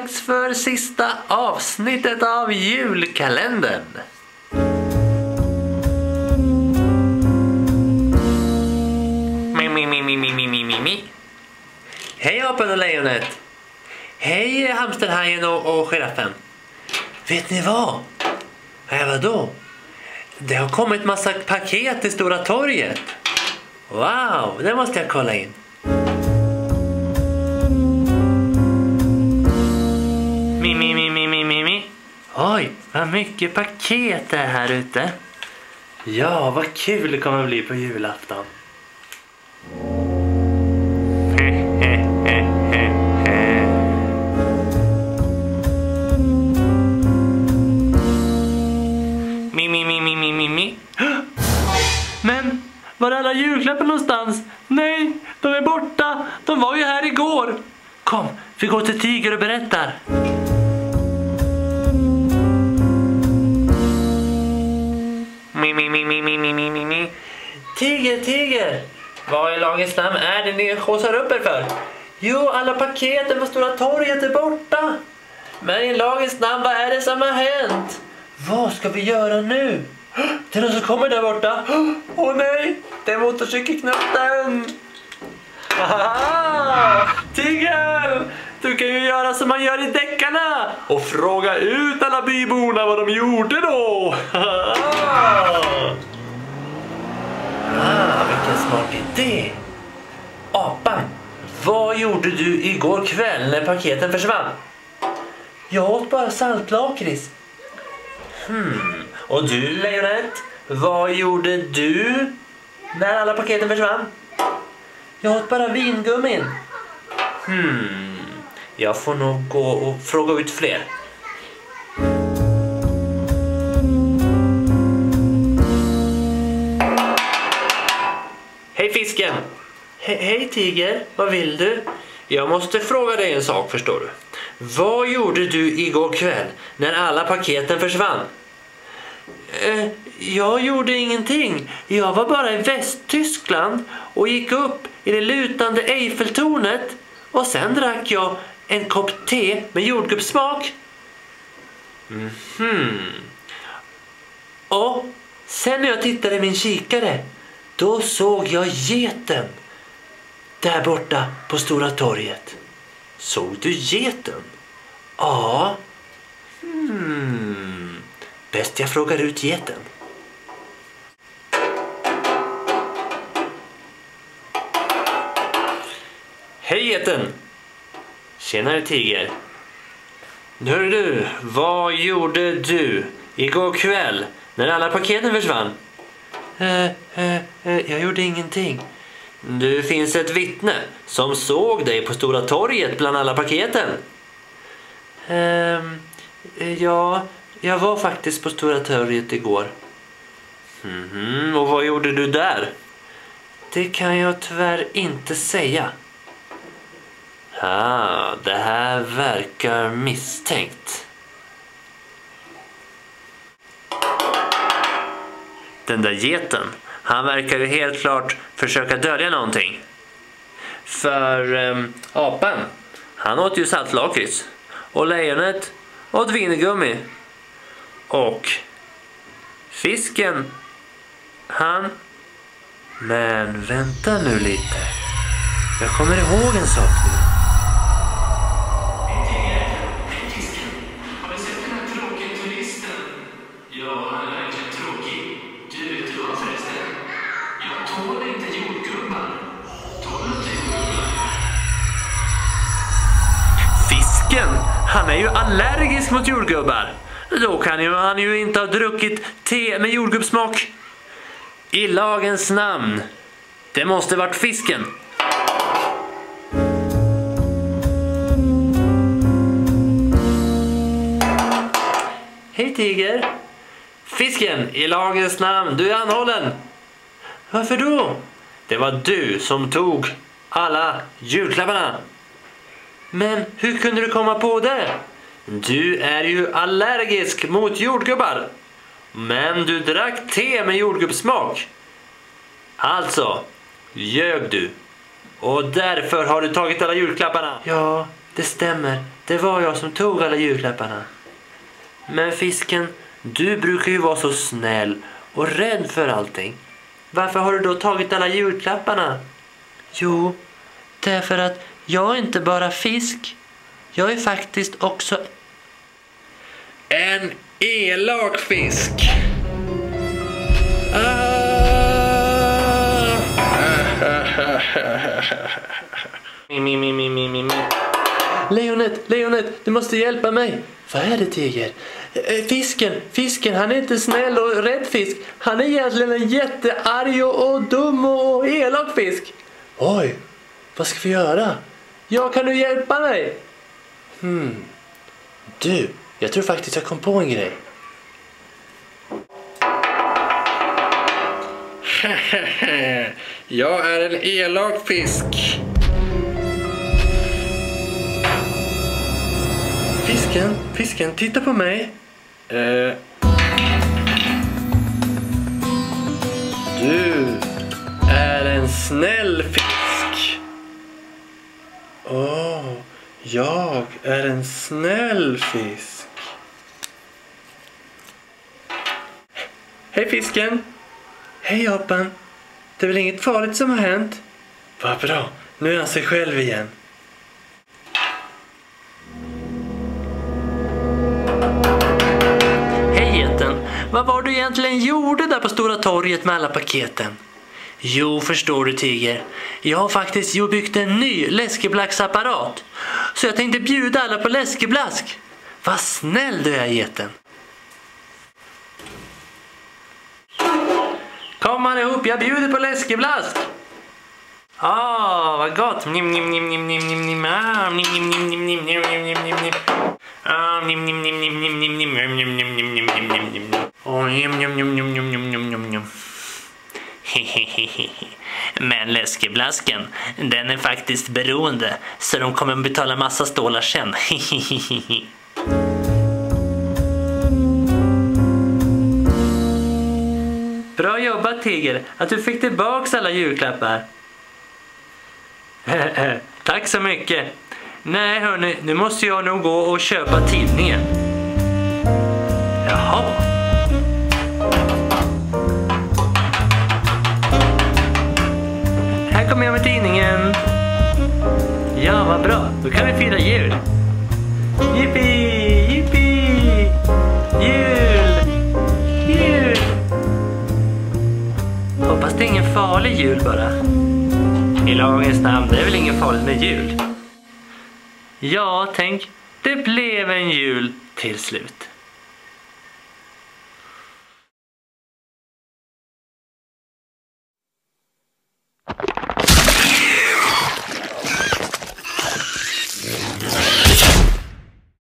dags för sista avsnittet av julkalendern. Mi, mi, mi, mi, mi, mi, mi, mi. Hej apan och lejonet! Hej hamsterhajen och, och giraffen! Vet ni vad? Ja, vadå? Det har kommit massa paket till Stora torget. Wow, det måste jag kolla in. Oj, vad mycket paket det är här ute. Ja, vad kul det kommer bli på julafton. Mi, mi, mi, mi, mi, mi, mi. Men, var är alla julklappar någonstans? Nej, de är borta. De var ju här igår. Kom, vi går till Tiger och berättar. Mi, mi, mi, mi, mi, mi, mi, mi. Tiger, tiger! Vad i lagens namn är det ni haussar upp er för? Jo, alla paketen på Stora torget är borta! Men i lagens namn, vad är det som har hänt? Vad ska vi göra nu? Det är någon som kommer där borta! Åh oh, nej! Det är motorcykelknutten! Tiger! Du kan ju göra som man gör i deckarna och fråga ut alla byborna vad de gjorde då. ah, vilken smart idé. Apan, vad gjorde du igår kväll när paketen försvann? Jag åt bara saltlakrits. Hmm. Och du, Lejonet? Vad gjorde du när alla paketen försvann? Jag åt bara vingummin. Hmm. Jag får nog gå och fråga ut fler. Hej fisken! He hej tiger, vad vill du? Jag måste fråga dig en sak förstår du. Vad gjorde du igår kväll när alla paketen försvann? Eh, jag gjorde ingenting. Jag var bara i Västtyskland och gick upp i det lutande Eiffeltornet och sen drack jag en kopp te med jordgubbssmak. Mhm. Och sen när jag tittade i min kikare då såg jag geten där borta på Stora torget. Såg du geten? Ja. Hmm. Bäst jag frågar ut geten. Hej geten! Tjenare tiger. Hör du, vad gjorde du igår kväll när alla paketen försvann? Eh, eh, eh, jag gjorde ingenting. Det finns ett vittne som såg dig på Stora torget bland alla paketen. Ehm, ja, jag var faktiskt på Stora torget igår. Mhm, och vad gjorde du där? Det kan jag tyvärr inte säga. Ah, det här verkar misstänkt. Den där geten, han verkar ju helt klart försöka dölja någonting. För um, apan, han åt ju saltlakrits. Och lejonet åt vingummi. Och fisken, han... Men vänta nu lite. Jag kommer ihåg en sak nu. Tål inte jordgubbar. Tål inte jordgubbar? Fisken, han är ju allergisk mot jordgubbar. Då kan ju han ju inte ha druckit te med jordgubbssmak. I lagens namn. Det måste varit fisken. Hej Tiger. Fisken, i lagens namn, du är anhållen. Varför då? Det var du som tog alla julklapparna. Men hur kunde du komma på det? Du är ju allergisk mot jordgubbar. Men du drack te med jordgubbssmak. Alltså, ljög du. Och därför har du tagit alla julklapparna. Ja, det stämmer. Det var jag som tog alla julklapparna. Men fisken, du brukar ju vara så snäll och rädd för allting. Varför har du då tagit alla julklapparna? Jo, därför att jag är inte bara fisk. Jag är faktiskt också En elak fisk. Ah! mi, mi, mi, mi, mi, mi. Lejonet, lejonet, du måste hjälpa mig. Vad är det Tiger? Eh, fisken, fisken, han är inte snäll och rädd fisk. Han är egentligen en jättearg och, och dum och elak fisk. Oj, vad ska vi göra? Ja, kan du hjälpa mig? Hmm. Du, jag tror faktiskt jag kom på en grej. Jag är en elak fisk. Fisken, fisken, titta på mig. Eh, Du är en snäll fisk. Åh, jag är en snäll fisk. Hej fisken. Hej apan. Det är väl inget farligt som har hänt? Vad bra, nu är han sig själv igen. Vad var du egentligen gjorde där på Stora torget med alla paketen? Jo, förstår du Tiger. Jag har faktiskt ju byggt en ny läskeblacksapparat. Så jag tänkte bjuda alla på läskeblask. Vad snäll du är geten. Kom allihop, jag bjuder på läskeblask. Ah, vad gott! Nim, nim, nim, nim, nim, nim, nim. Ah, nim, nim, nim, nim, nim, nim, nim, nim, nim, nim. nim, nim, nim, nim, nim, nim, nim, nim, nim, nim, nim, nim, nim, nim, nim, nim. nim, men läskeblasken, den är faktiskt beroende så de kommer betala massa stålar sen. Bra jobbat Tiger, att du fick tillbaks alla julklappar. Tack så mycket. Nej hörni, nu måste jag nog gå och köpa tidningen. Ja, vad bra. Då kan vi fira jul. Jippi, jippi! Jul! Jul! Hoppas det är ingen farlig jul bara. I lagens namn, det är väl ingen farligt med jul? Ja, tänk, det blev en jul till slut.